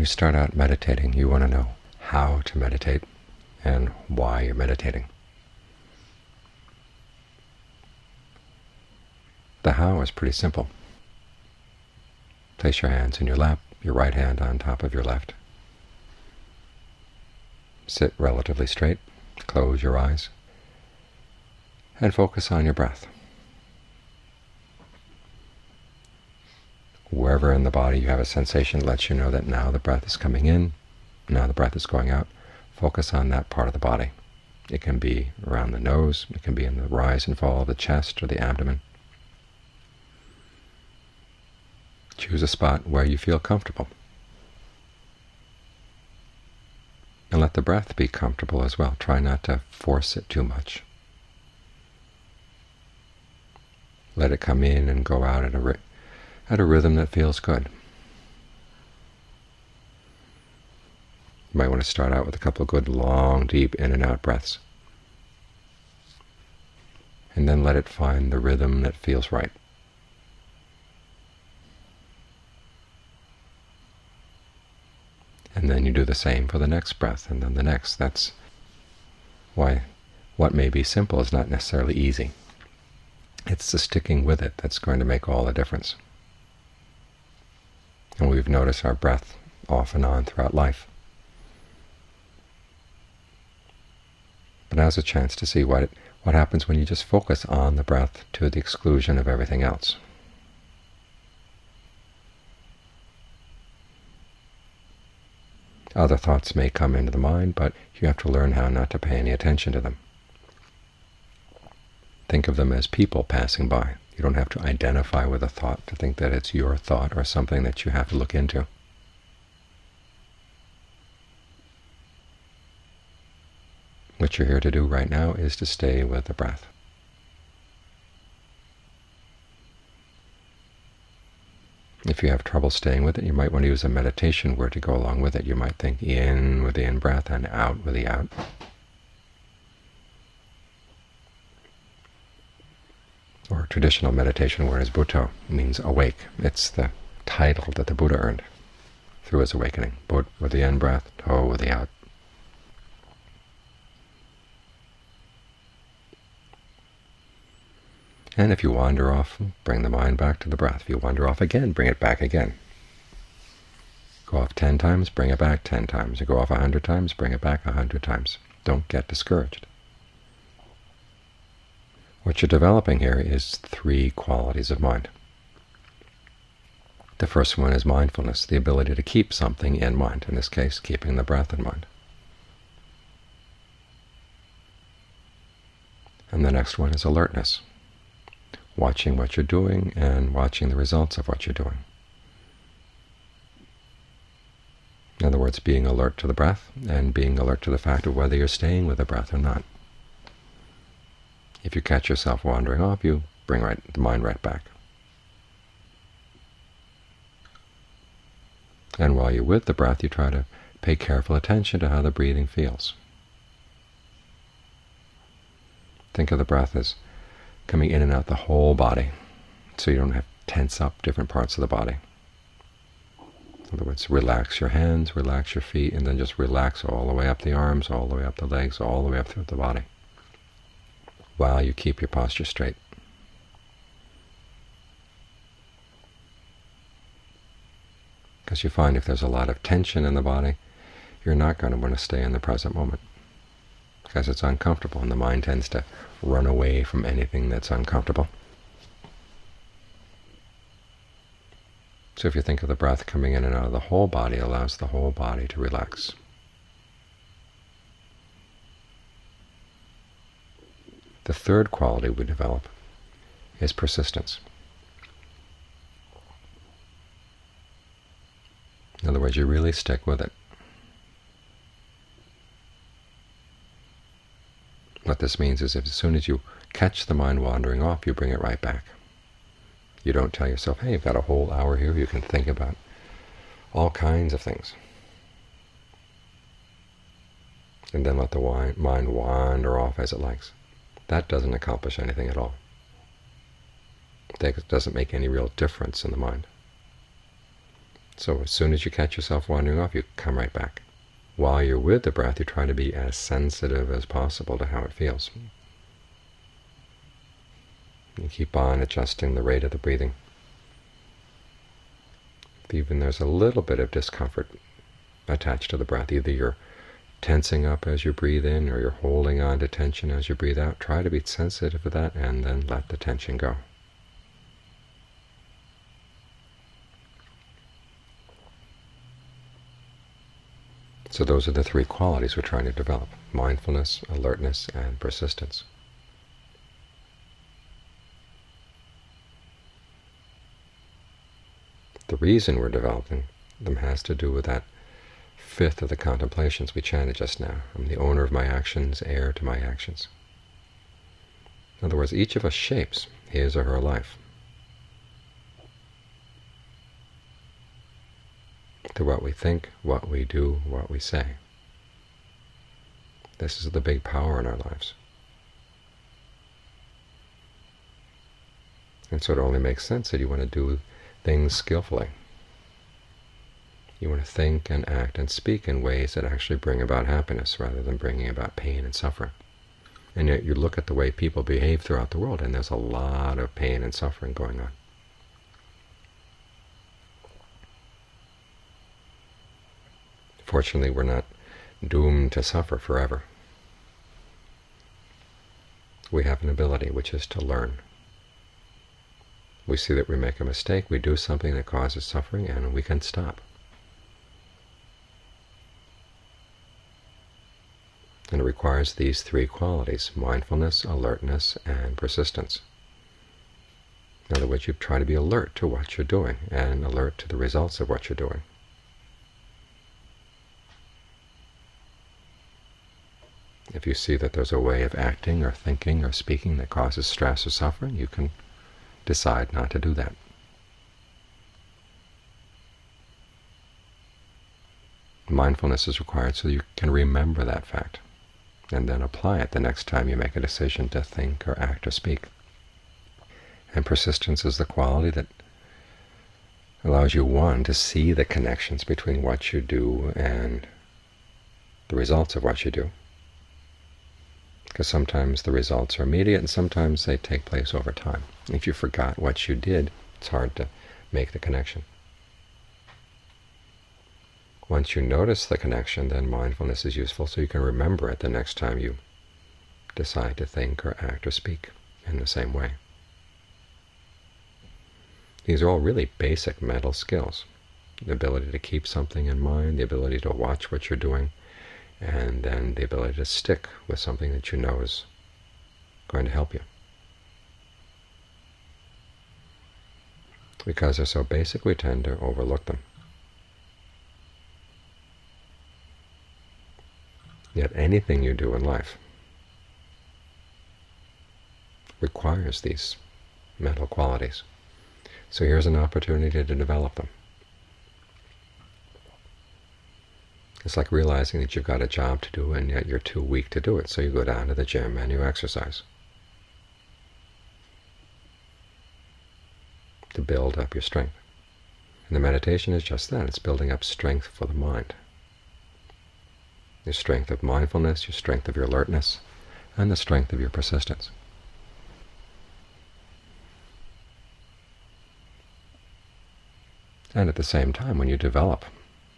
you start out meditating, you want to know how to meditate and why you're meditating. The how is pretty simple. Place your hands in your lap, your right hand on top of your left. Sit relatively straight, close your eyes, and focus on your breath. Wherever in the body you have a sensation lets you know that now the breath is coming in, now the breath is going out, focus on that part of the body. It can be around the nose, it can be in the rise and fall of the chest or the abdomen. Choose a spot where you feel comfortable. And let the breath be comfortable as well. Try not to force it too much. Let it come in and go out at a, at a rhythm that feels good. You might want to start out with a couple of good long, deep in and out breaths. And then let it find the rhythm that feels right. And then you do the same for the next breath, and then the next. That's why what may be simple is not necessarily easy. It's the sticking with it that's going to make all the difference. And we've noticed our breath off and on throughout life. But now's a chance to see what, it, what happens when you just focus on the breath to the exclusion of everything else. Other thoughts may come into the mind, but you have to learn how not to pay any attention to them. Think of them as people passing by. You don't have to identify with a thought to think that it's your thought or something that you have to look into. What you're here to do right now is to stay with the breath. If you have trouble staying with it, you might want to use a meditation word to go along with it. You might think in with the in-breath and out with the out. Or traditional meditation is Buddho, means awake. It's the title that the Buddha earned through his awakening. Bud with the in-breath, Dho with the out. And if you wander off, bring the mind back to the breath. If you wander off again, bring it back again. Go off ten times, bring it back ten times. You go off a hundred times, bring it back a hundred times. Don't get discouraged. What you're developing here is three qualities of mind. The first one is mindfulness, the ability to keep something in mind, in this case, keeping the breath in mind. And the next one is alertness, watching what you're doing and watching the results of what you're doing. In other words, being alert to the breath and being alert to the fact of whether you're staying with the breath or not. If you catch yourself wandering off, you bring right the mind right back. And while you're with the breath, you try to pay careful attention to how the breathing feels. Think of the breath as coming in and out the whole body, so you don't have to tense up different parts of the body. In other words, relax your hands, relax your feet, and then just relax all the way up the arms, all the way up the legs, all the way up through the body, while you keep your posture straight. Because you find if there's a lot of tension in the body, you're not going to want to stay in the present moment because it's uncomfortable, and the mind tends to run away from anything that's uncomfortable. So if you think of the breath coming in and out of the whole body, allows the whole body to relax. The third quality we develop is persistence. In other words, you really stick with it. What this means is if as soon as you catch the mind wandering off, you bring it right back. You don't tell yourself, hey, you've got a whole hour here, you can think about all kinds of things. And then let the mind wander off as it likes. That doesn't accomplish anything at all. It doesn't make any real difference in the mind. So as soon as you catch yourself wandering off, you come right back. While you're with the breath, you try to be as sensitive as possible to how it feels. You keep on adjusting the rate of the breathing. Even there's a little bit of discomfort attached to the breath, either you're tensing up as you breathe in or you're holding on to tension as you breathe out, try to be sensitive to that and then let the tension go. So those are the three qualities we're trying to develop, mindfulness, alertness, and persistence. The reason we're developing them has to do with that fifth of the contemplations we chanted just now. I'm the owner of my actions, heir to my actions. In other words, each of us shapes his or her life. to what we think, what we do, what we say. This is the big power in our lives. And so it only makes sense that you want to do things skillfully. You want to think and act and speak in ways that actually bring about happiness rather than bringing about pain and suffering. And yet you look at the way people behave throughout the world, and there's a lot of pain and suffering going on. Fortunately, we're not doomed to suffer forever. We have an ability, which is to learn. We see that we make a mistake, we do something that causes suffering, and we can stop. And it requires these three qualities, mindfulness, alertness, and persistence. In other words, you try to be alert to what you're doing and alert to the results of what you're doing. If you see that there's a way of acting or thinking or speaking that causes stress or suffering, you can decide not to do that. Mindfulness is required so you can remember that fact and then apply it the next time you make a decision to think or act or speak. And persistence is the quality that allows you, one, to see the connections between what you do and the results of what you do, because sometimes the results are immediate and sometimes they take place over time. If you forgot what you did, it's hard to make the connection. Once you notice the connection, then mindfulness is useful so you can remember it the next time you decide to think or act or speak in the same way. These are all really basic mental skills. The ability to keep something in mind, the ability to watch what you're doing, and then the ability to stick with something that you know is going to help you. Because they're so basic, we tend to overlook them. Yet anything you do in life requires these mental qualities. So here's an opportunity to develop them. It's like realizing that you've got a job to do and yet you're too weak to do it, so you go down to the gym and you exercise to build up your strength. And the meditation is just that. It's building up strength for the mind. Your strength of mindfulness, your strength of your alertness, and the strength of your persistence. And at the same time, when you develop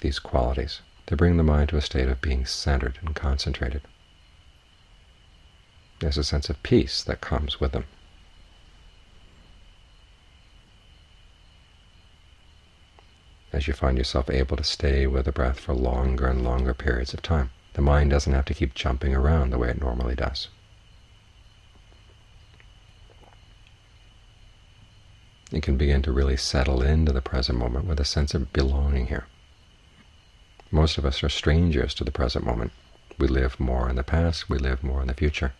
these qualities, to bring the mind to a state of being centered and concentrated. There's a sense of peace that comes with them. As you find yourself able to stay with the breath for longer and longer periods of time, the mind doesn't have to keep jumping around the way it normally does. You can begin to really settle into the present moment with a sense of belonging here. Most of us are strangers to the present moment. We live more in the past, we live more in the future.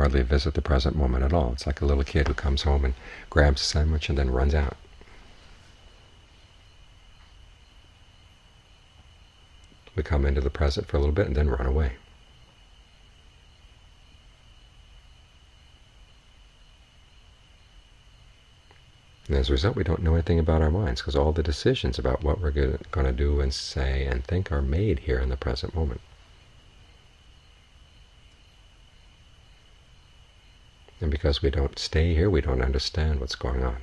Hardly visit the present moment at all. It's like a little kid who comes home and grabs a sandwich and then runs out. We come into the present for a little bit and then run away. And as a result, we don't know anything about our minds because all the decisions about what we're going to do and say and think are made here in the present moment. And because we don't stay here, we don't understand what's going on.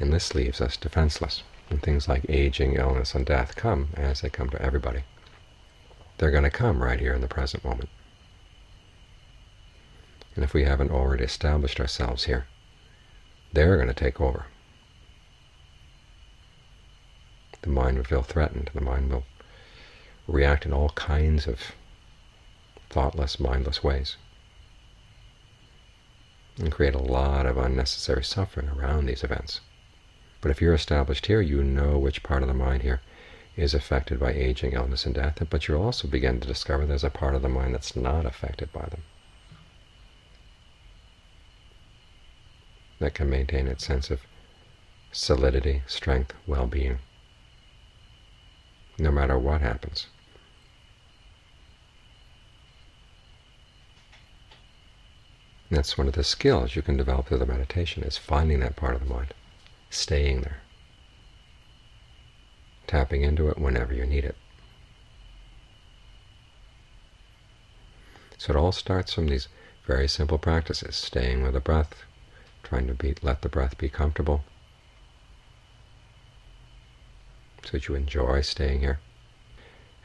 And this leaves us defenseless. And things like aging, illness, and death come as they come to everybody. They're going to come right here in the present moment. And if we haven't already established ourselves here, they're going to take over. The mind will feel threatened. The mind will react in all kinds of thoughtless, mindless ways and create a lot of unnecessary suffering around these events. But if you're established here, you know which part of the mind here is affected by aging, illness, and death, but you'll also begin to discover there's a part of the mind that's not affected by them, that can maintain its sense of solidity, strength, well-being, no matter what happens. That's one of the skills you can develop through the meditation, is finding that part of the mind staying there, tapping into it whenever you need it. So it all starts from these very simple practices, staying with the breath, trying to be, let the breath be comfortable, so that you enjoy staying here,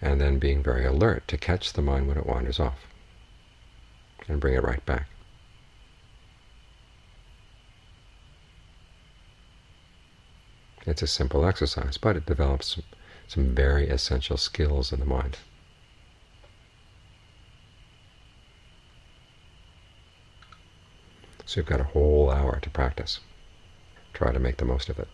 and then being very alert to catch the mind when it wanders off and bring it right back. It's a simple exercise, but it develops some, some very essential skills in the mind. So you've got a whole hour to practice. Try to make the most of it.